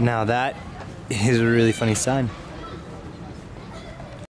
Now that is a really funny sign.